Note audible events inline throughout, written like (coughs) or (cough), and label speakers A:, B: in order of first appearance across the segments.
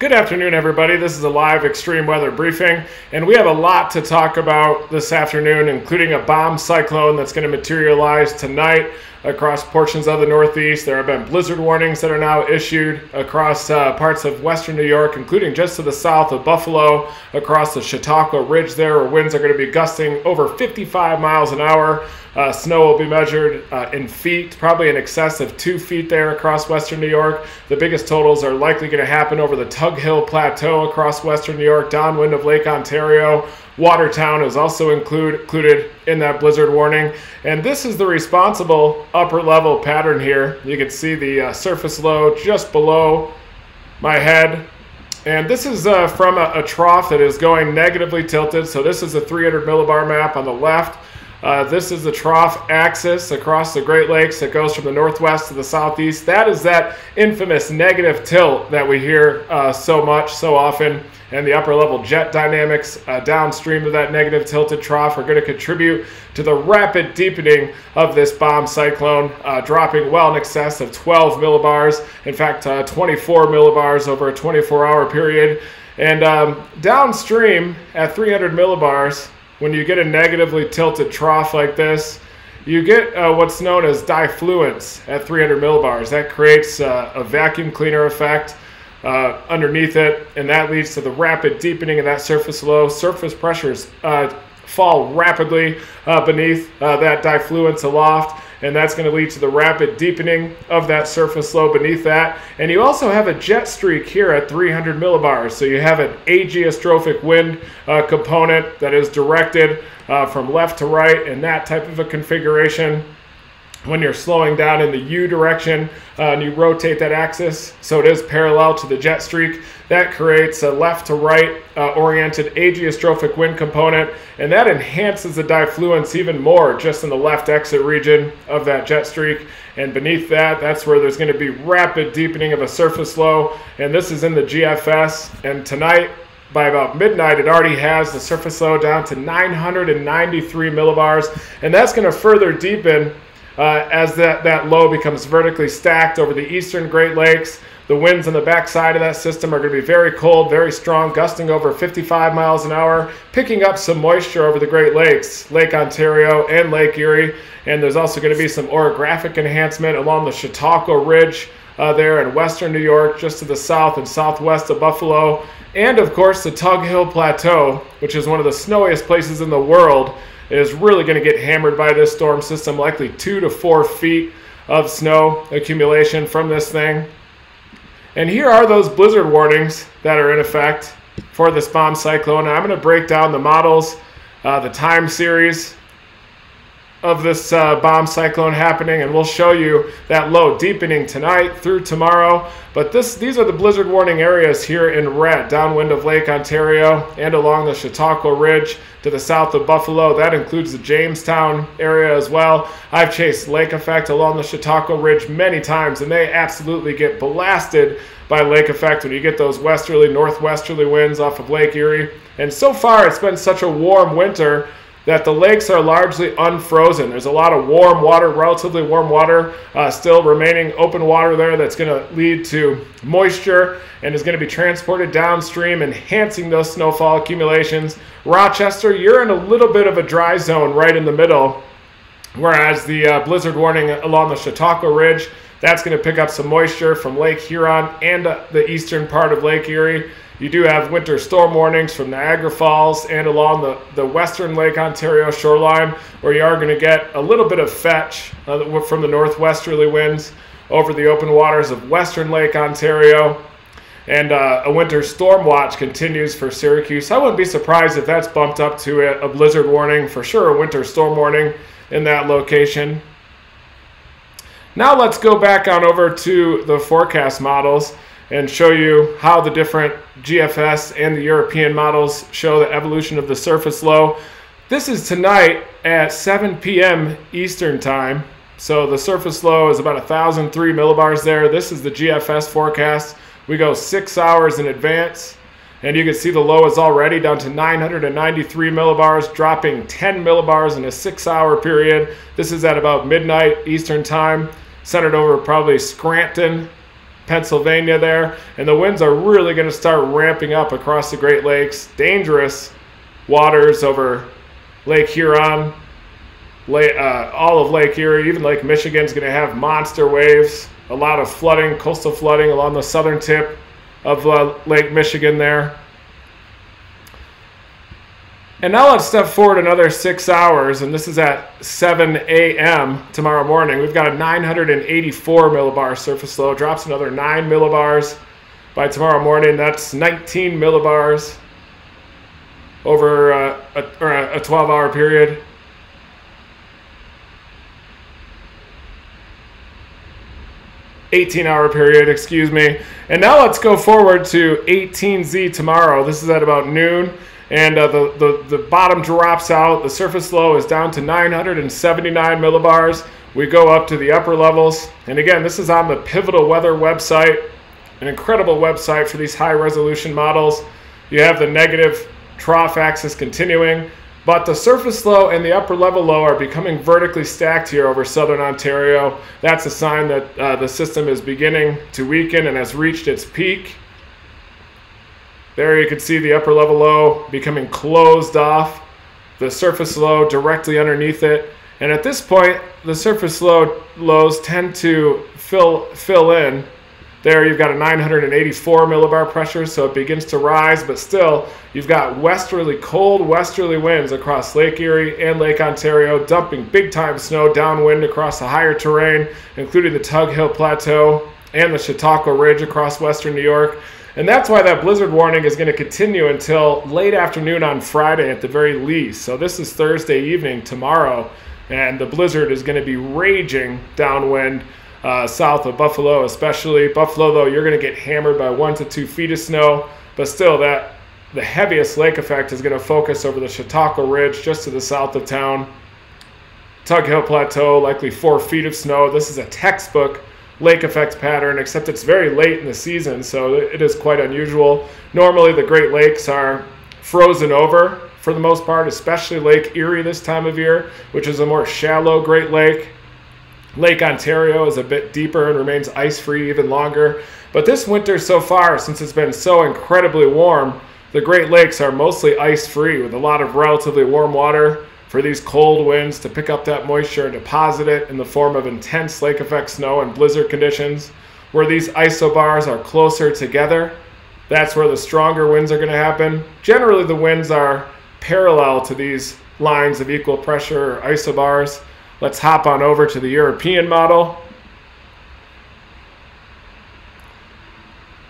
A: Good afternoon, everybody. This is a live extreme weather briefing, and we have a lot to talk about this afternoon, including a bomb cyclone that's going to materialize tonight across portions of the Northeast. There have been blizzard warnings that are now issued across uh, parts of western New York, including just to the south of Buffalo, across the Chautauqua Ridge there, where winds are going to be gusting over 55 miles an hour. Uh, snow will be measured uh, in feet, probably in excess of two feet there across western New York. The biggest totals are likely going to happen over the Tug Hill Plateau across western New York, downwind of Lake Ontario. Watertown is also include, included in that blizzard warning. And this is the responsible upper level pattern here. You can see the uh, surface low just below my head. And this is uh, from a, a trough that is going negatively tilted. So this is a 300 millibar map on the left. Uh, this is the trough axis across the Great Lakes that goes from the northwest to the southeast. That is that infamous negative tilt that we hear uh, so much, so often. And the upper level jet dynamics uh, downstream of that negative tilted trough are going to contribute to the rapid deepening of this bomb cyclone, uh, dropping well in excess of 12 millibars. In fact, uh, 24 millibars over a 24 hour period. And um, downstream at 300 millibars, when you get a negatively tilted trough like this, you get uh, what's known as diffluence at 300 millibars. That creates uh, a vacuum cleaner effect uh, underneath it, and that leads to the rapid deepening of that surface low. Surface pressures uh, fall rapidly uh, beneath uh, that diffluence aloft and that's going to lead to the rapid deepening of that surface low beneath that. And you also have a jet streak here at 300 millibars. So you have an ageostrophic wind uh, component that is directed uh, from left to right in that type of a configuration when you're slowing down in the U direction uh, and you rotate that axis so it is parallel to the jet streak, that creates a left to right uh, oriented ageostrophic wind component and that enhances the diffluence even more just in the left exit region of that jet streak. And beneath that, that's where there's going to be rapid deepening of a surface low. And this is in the GFS. And tonight, by about midnight, it already has the surface low down to 993 millibars. And that's going to further deepen uh, as that, that low becomes vertically stacked over the eastern Great Lakes. The winds on the backside of that system are going to be very cold, very strong, gusting over 55 miles an hour, picking up some moisture over the Great Lakes, Lake Ontario and Lake Erie. And there's also going to be some orographic enhancement along the Chautauqua Ridge uh, there in western New York, just to the south and southwest of Buffalo. And of course, the Tug Hill Plateau, which is one of the snowiest places in the world is really going to get hammered by this storm system, likely two to four feet of snow accumulation from this thing. And here are those blizzard warnings that are in effect for this bomb cyclone. I'm going to break down the models, uh, the time series, of this uh, bomb cyclone happening and we'll show you that low deepening tonight through tomorrow. But this these are the blizzard warning areas here in red downwind of lake ontario and along the chautauqua ridge to the south of buffalo. That includes the jamestown area as well. I've chased lake effect along the chautauqua ridge many times and they absolutely get blasted by lake effect when you get those westerly northwesterly winds off of lake erie. And so far it's been such a warm winter that the lakes are largely unfrozen. There's a lot of warm water, relatively warm water, uh, still remaining open water there that's going to lead to moisture and is going to be transported downstream, enhancing those snowfall accumulations. Rochester, you're in a little bit of a dry zone right in the middle, whereas the uh, blizzard warning along the Chautauqua Ridge, that's going to pick up some moisture from Lake Huron and uh, the eastern part of Lake Erie. You do have winter storm warnings from Niagara Falls and along the, the western Lake Ontario shoreline, where you are going to get a little bit of fetch uh, from the northwesterly winds over the open waters of western Lake Ontario. And uh, a winter storm watch continues for Syracuse. I wouldn't be surprised if that's bumped up to a, a blizzard warning, for sure, a winter storm warning in that location. Now let's go back on over to the forecast models and show you how the different GFS and the European models show the evolution of the surface low. This is tonight at 7 p.m. Eastern Time. So the surface low is about 1,003 millibars there. This is the GFS forecast. We go six hours in advance. And you can see the low is already down to 993 millibars, dropping 10 millibars in a six hour period. This is at about midnight Eastern Time, centered over probably Scranton, Pennsylvania there. And the winds are really going to start ramping up across the Great Lakes. Dangerous waters over Lake Huron, Lake, uh, all of Lake Erie, even Lake Michigan is going to have monster waves. A lot of flooding, coastal flooding along the southern tip of uh, Lake Michigan there. And now let's step forward another six hours, and this is at 7 a.m. tomorrow morning. We've got a 984 millibar surface low, drops another 9 millibars by tomorrow morning. That's 19 millibars over uh, a, a 12 hour period. Eighteen hour period, excuse me. And now let's go forward to 18Z tomorrow. This is at about noon and uh, the, the, the bottom drops out. The surface low is down to 979 millibars. We go up to the upper levels. And again, this is on the Pivotal Weather website, an incredible website for these high resolution models. You have the negative trough axis continuing, but the surface low and the upper level low are becoming vertically stacked here over southern Ontario. That's a sign that uh, the system is beginning to weaken and has reached its peak. There you can see the upper level low becoming closed off, the surface low directly underneath it. And at this point, the surface low lows tend to fill, fill in. There you've got a 984 millibar pressure, so it begins to rise, but still you've got westerly, cold westerly winds across Lake Erie and Lake Ontario, dumping big time snow downwind across the higher terrain, including the Tug Hill Plateau and the Chautauqua Ridge across western New York. And that's why that blizzard warning is going to continue until late afternoon on Friday at the very least. So this is Thursday evening tomorrow, and the blizzard is going to be raging downwind uh, south of Buffalo, especially. Buffalo, though, you're going to get hammered by one to two feet of snow, but still, that the heaviest lake effect is going to focus over the Chautauqua Ridge just to the south of town. Tug Hill Plateau, likely four feet of snow. This is a textbook lake effect pattern, except it's very late in the season, so it is quite unusual. Normally, the Great Lakes are frozen over for the most part, especially Lake Erie this time of year, which is a more shallow Great Lake. Lake Ontario is a bit deeper and remains ice free even longer. But this winter so far, since it's been so incredibly warm, the Great Lakes are mostly ice free with a lot of relatively warm water for these cold winds to pick up that moisture and deposit it in the form of intense lake effect snow and blizzard conditions. Where these isobars are closer together, that's where the stronger winds are going to happen. Generally, the winds are parallel to these lines of equal pressure isobars. Let's hop on over to the European model.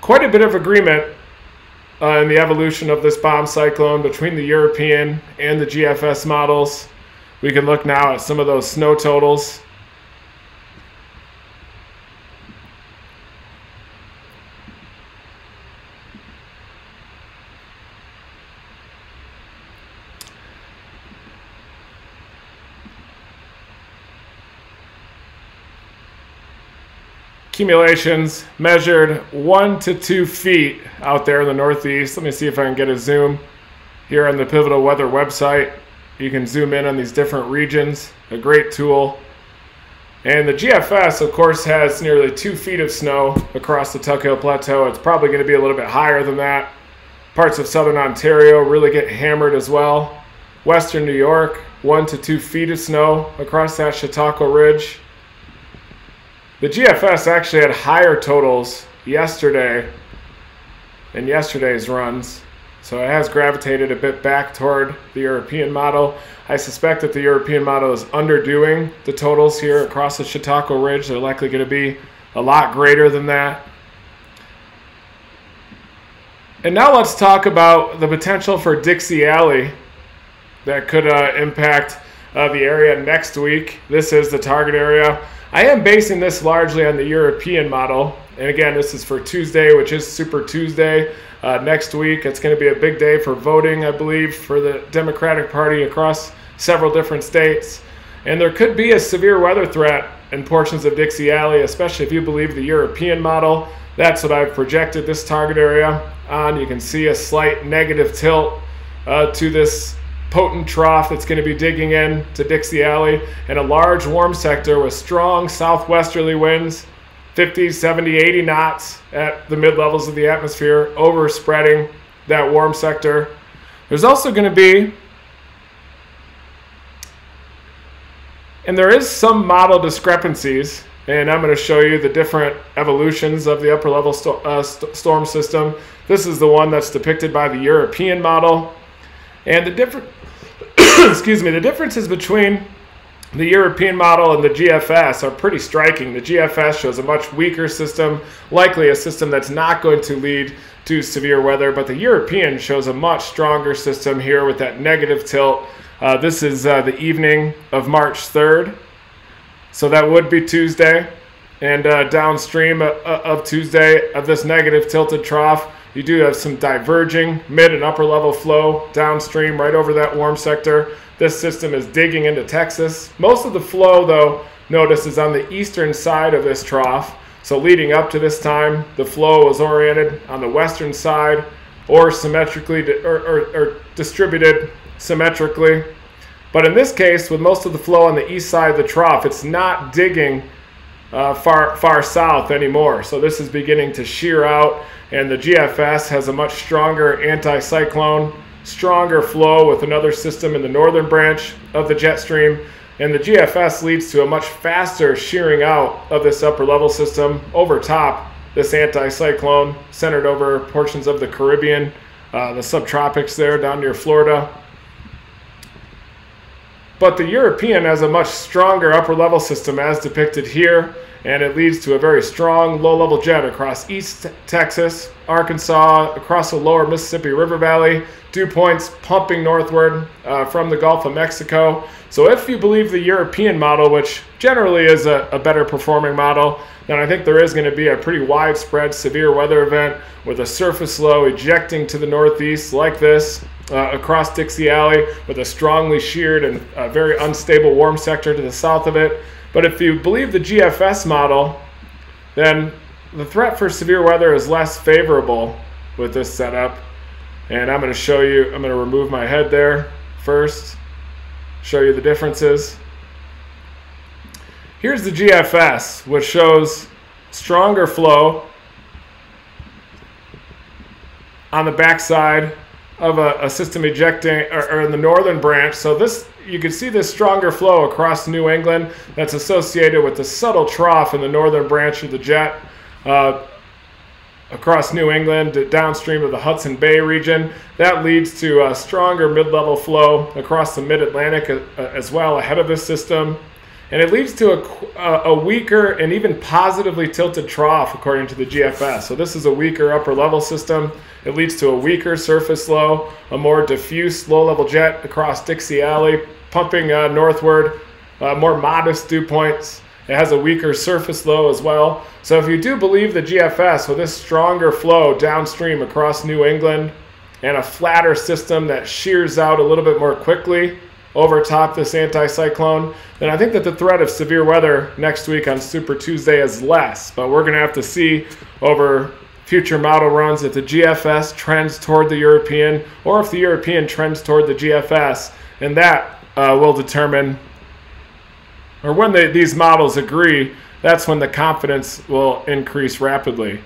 A: Quite a bit of agreement uh, in the evolution of this bomb cyclone between the European and the GFS models. We can look now at some of those snow totals. Accumulations measured one to two feet out there in the northeast. Let me see if I can get a zoom here on the Pivotal Weather website. You can zoom in on these different regions, a great tool. And the GFS, of course, has nearly two feet of snow across the Hill Plateau. It's probably going to be a little bit higher than that. Parts of southern Ontario really get hammered as well. Western New York, one to two feet of snow across that Chautauqua Ridge. The GFS actually had higher totals yesterday in yesterday's runs. So it has gravitated a bit back toward the European model. I suspect that the European model is underdoing the totals here across the Chautauqua Ridge. They're likely going to be a lot greater than that. And now let's talk about the potential for Dixie Alley that could uh, impact uh, the area next week. This is the target area. I am basing this largely on the European model. And again, this is for Tuesday, which is Super Tuesday. Uh, next week, it's going to be a big day for voting, I believe, for the Democratic Party across several different states. And there could be a severe weather threat in portions of Dixie Alley, especially if you believe the European model. That's what I've projected this target area on. You can see a slight negative tilt uh, to this potent trough that's going to be digging in to Dixie Alley and a large warm sector with strong southwesterly winds 50, 70, 80 knots at the mid levels of the atmosphere, overspreading that warm sector. There's also going to be, and there is some model discrepancies, and I'm going to show you the different evolutions of the upper level sto uh, st storm system. This is the one that's depicted by the European model. And the different, (coughs) excuse me, the differences between the European model and the GFS are pretty striking. The GFS shows a much weaker system, likely a system that's not going to lead to severe weather, but the European shows a much stronger system here with that negative tilt. Uh, this is uh, the evening of March 3rd, so that would be Tuesday. And uh, downstream uh, of Tuesday of this negative tilted trough, you do have some diverging mid and upper level flow downstream right over that warm sector. This system is digging into Texas. Most of the flow, though, notice is on the eastern side of this trough. So leading up to this time, the flow was oriented on the western side or symmetrically or, or, or distributed symmetrically. But in this case, with most of the flow on the east side of the trough, it's not digging uh, far far south anymore. So this is beginning to shear out and the GFS has a much stronger anticyclone, stronger flow with another system in the northern branch of the jet stream, and the GFS leads to a much faster shearing out of this upper level system over top this anticyclone centered over portions of the Caribbean, uh, the subtropics there down near Florida. But the European has a much stronger upper level system as depicted here and it leads to a very strong low-level jet across East Texas, Arkansas, across the lower Mississippi River Valley, dew points pumping northward uh, from the Gulf of Mexico. So if you believe the European model, which generally is a, a better performing model, then I think there is going to be a pretty widespread severe weather event with a surface low ejecting to the northeast like this uh, across Dixie Alley with a strongly sheared and uh, very unstable warm sector to the south of it. But if you believe the GFS model, then the threat for severe weather is less favorable with this setup. And I'm going to show you, I'm going to remove my head there first, show you the differences. Here's the GFS, which shows stronger flow on the backside of a, a system ejecting, or, or in the northern branch. So this you can see this stronger flow across New England that's associated with the subtle trough in the northern branch of the jet uh, across New England downstream of the Hudson Bay region. That leads to a stronger mid-level flow across the mid-Atlantic uh, as well ahead of this system. And it leads to a, a, weaker and even positively tilted trough according to the GFS. So this is a weaker upper level system. It leads to a weaker surface low, a more diffuse low level jet across Dixie Alley, pumping uh, northward, uh, more modest dew points. It has a weaker surface low as well. So if you do believe the GFS with this stronger flow downstream across New England and a flatter system that shears out a little bit more quickly over top this anticyclone, then I think that the threat of severe weather next week on Super Tuesday is less. But we're going to have to see over future model runs if the GFS trends toward the European or if the European trends toward the GFS. And that uh, will determine, or when they, these models agree, that's when the confidence will increase rapidly.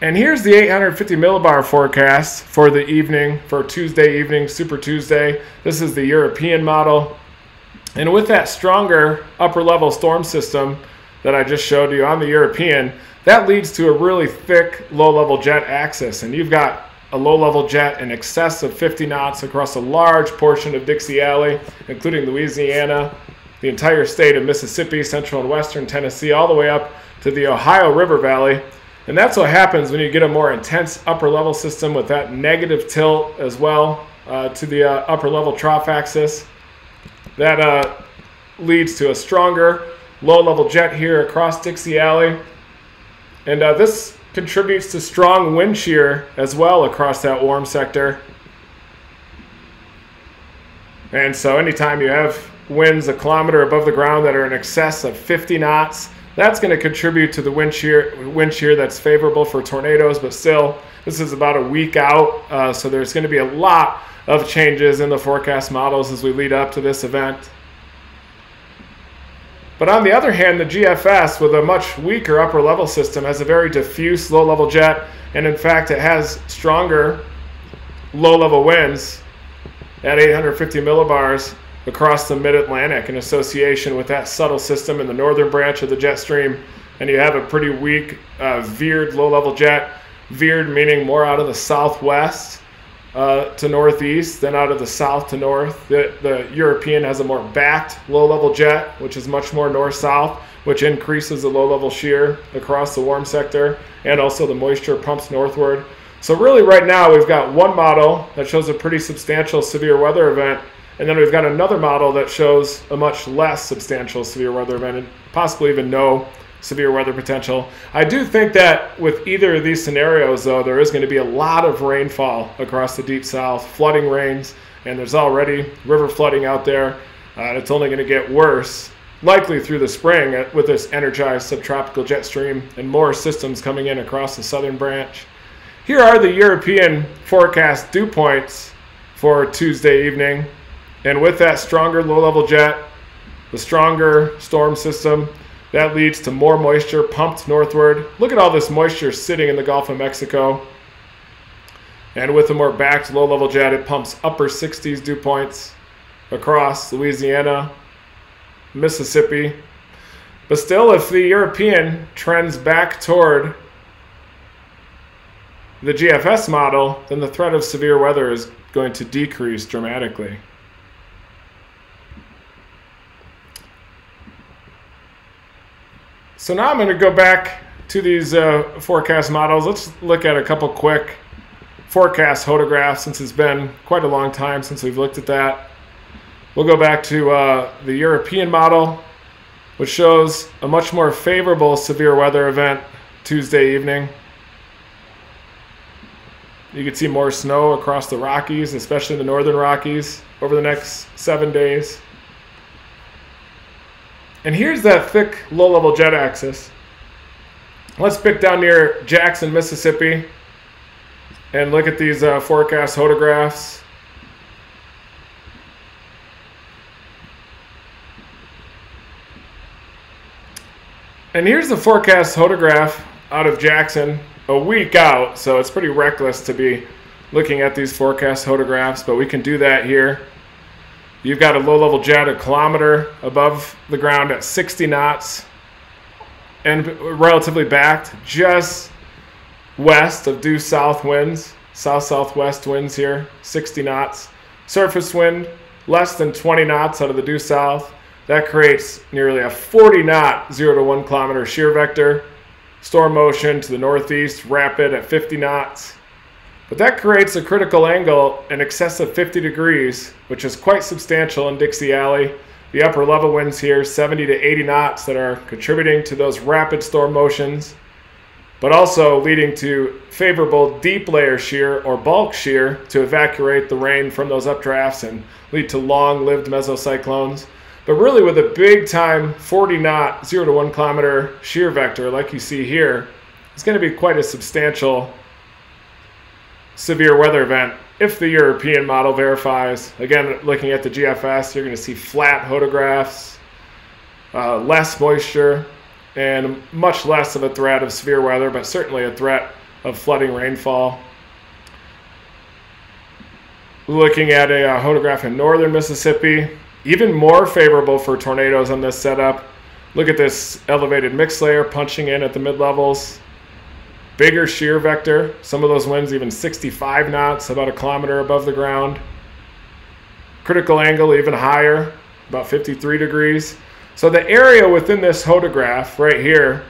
A: And here's the 850 millibar forecast for the evening, for Tuesday evening, Super Tuesday. This is the European model. And with that stronger upper level storm system that I just showed you on the European, that leads to a really thick low level jet axis. And you've got a low-level jet in excess of 50 knots across a large portion of Dixie Alley, including Louisiana, the entire state of Mississippi, central and western Tennessee, all the way up to the Ohio River Valley. And that's what happens when you get a more intense upper level system with that negative tilt as well uh, to the uh, upper level trough axis. That uh, leads to a stronger low level jet here across Dixie Alley. And uh, this contributes to strong wind shear as well across that warm sector. And so anytime you have winds a kilometer above the ground that are in excess of 50 knots, that's going to contribute to the wind shear, wind shear that's favorable for tornadoes, but still, this is about a week out, uh, so there's going to be a lot of changes in the forecast models as we lead up to this event. But on the other hand, the GFS, with a much weaker upper level system, has a very diffuse low level jet, and in fact, it has stronger low level winds at 850 millibars across the mid Atlantic in association with that subtle system in the northern branch of the jet stream. And you have a pretty weak, uh, veered low level jet. Veered meaning more out of the southwest uh, to northeast than out of the south to north. The, the European has a more backed low level jet, which is much more north south, which increases the low level shear across the warm sector, and also the moisture pumps northward. So, really, right now, we've got one model that shows a pretty substantial severe weather event, and then we've got another model that shows a much less substantial severe weather event, and possibly even no severe weather potential. I do think that with either of these scenarios, though, there is going to be a lot of rainfall across the deep south, flooding rains, and there's already river flooding out there. Uh, and it's only going to get worse, likely through the spring, uh, with this energized subtropical jet stream and more systems coming in across the southern branch. Here are the European forecast dew points for Tuesday evening. And with that stronger low level jet, the stronger storm system, that leads to more moisture pumped northward. Look at all this moisture sitting in the Gulf of Mexico. And with a more backed low level jet, it pumps upper 60s dew points across Louisiana, Mississippi. But still, if the European trends back toward the GFS model, then the threat of severe weather is going to decrease dramatically. So now I'm going to go back to these uh, forecast models. Let's look at a couple quick forecast hodographs since it's been quite a long time since we've looked at that. We'll go back to uh, the European model, which shows a much more favorable severe weather event Tuesday evening. You can see more snow across the Rockies, especially the northern Rockies, over the next seven days. And here's that thick low-level jet axis. Let's pick down near Jackson, Mississippi, and look at these uh, forecast hodographs. And here's the forecast hodograph out of Jackson a week out, so it's pretty reckless to be looking at these forecast hodographs, but we can do that here. You've got a low level jet a kilometer above the ground at 60 knots and relatively backed just west of due south winds, south southwest winds here, 60 knots. Surface wind less than 20 knots out of the due south. That creates nearly a 40 knot 0 to 1 kilometer shear vector. Storm motion to the northeast, rapid at 50 knots. But that creates a critical angle in excess of 50 degrees, which is quite substantial in Dixie Alley. The upper level winds here, 70 to 80 knots, that are contributing to those rapid storm motions, but also leading to favorable deep layer shear or bulk shear to evacuate the rain from those updrafts and lead to long lived mesocyclones. But really, with a big time 40 knot, 0 to 1 kilometer shear vector, like you see here, it's going to be quite a substantial severe weather event if the European model verifies. Again, looking at the GFS, you're going to see flat hodographs, uh, less moisture, and much less of a threat of severe weather, but certainly a threat of flooding rainfall. Looking at a uh, hodograph in northern Mississippi, even more favorable for tornadoes on this setup. Look at this elevated mix layer punching in at the mid levels bigger shear vector. Some of those winds even 65 knots, about a kilometer above the ground. Critical angle even higher, about 53 degrees. So the area within this hodograph right here,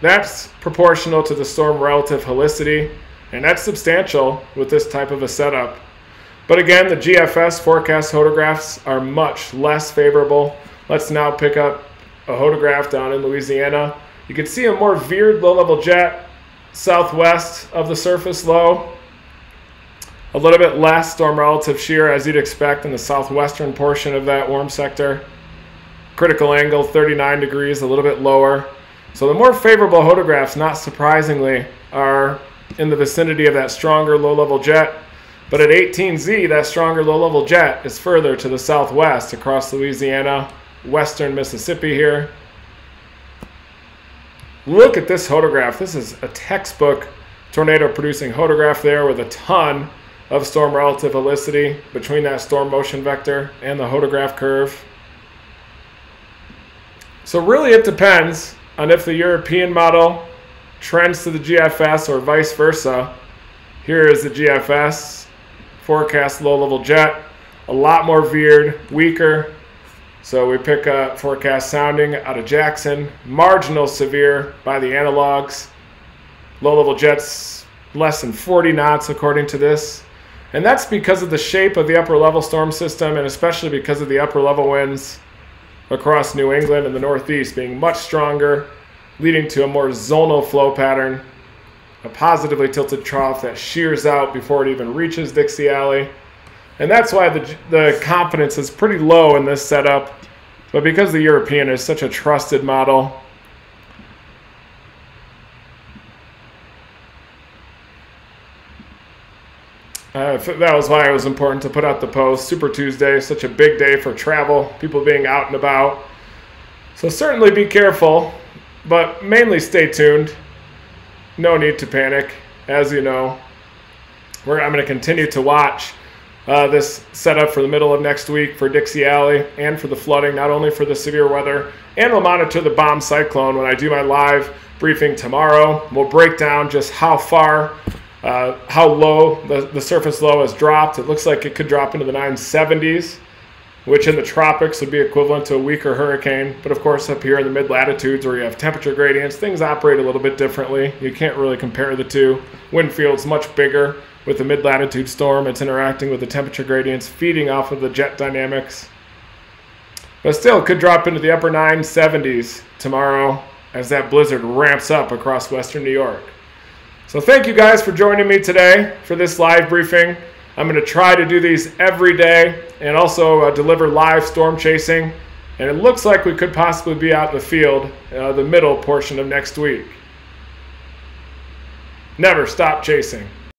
A: that's proportional to the storm relative helicity, and that's substantial with this type of a setup. But again, the GFS forecast hodographs are much less favorable. Let's now pick up a hodograph down in Louisiana. You can see a more veered low-level jet southwest of the surface low. A little bit less storm relative shear as you'd expect in the southwestern portion of that warm sector. Critical angle 39 degrees, a little bit lower. So the more favorable hodographs, not surprisingly, are in the vicinity of that stronger low-level jet. But at 18Z, that stronger low-level jet is further to the southwest across Louisiana, western Mississippi here, Look at this hodograph. This is a textbook tornado producing hodograph there with a ton of storm relative helicity between that storm motion vector and the hodograph curve. So really it depends on if the European model trends to the GFS or vice versa. Here is the GFS forecast low level jet, a lot more veered, weaker. So we pick a forecast sounding out of Jackson, marginal severe by the analogs, low level jets less than 40 knots according to this. And that's because of the shape of the upper level storm system and especially because of the upper level winds across New England and the Northeast being much stronger, leading to a more zonal flow pattern, a positively tilted trough that shears out before it even reaches Dixie Alley. And that's why the, the confidence is pretty low in this setup. But because the European is such a trusted model, Uh, that was why it was important to put out the post. Super Tuesday, such a big day for travel, people being out and about. So certainly be careful, but mainly stay tuned. No need to panic, as you know. We're, I'm going to continue to watch uh, this setup for the middle of next week for Dixie Alley and for the flooding, not only for the severe weather, and we'll monitor the bomb cyclone when I do my live briefing tomorrow. We'll break down just how far uh, how low the, the surface low has dropped. It looks like it could drop into the 970s, which in the tropics would be equivalent to a weaker hurricane. But of course, up here in the mid latitudes where you have temperature gradients, things operate a little bit differently. You can't really compare the two. Wind field's much bigger with the mid latitude storm. It's interacting with the temperature gradients, feeding off of the jet dynamics. But still, could drop into the upper 970s tomorrow as that blizzard ramps up across western New York. So thank you guys for joining me today for this live briefing. I'm going to try to do these every day and also uh, deliver live storm chasing. And it looks like we could possibly be out in the field uh, the middle portion of next week. Never stop chasing.